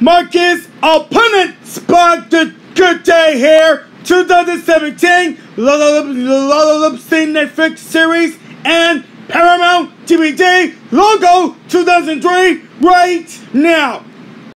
Marcus opponent spot the good day here 2017 Lollipop Netflix series and Paramount DVD logo 2003 right now.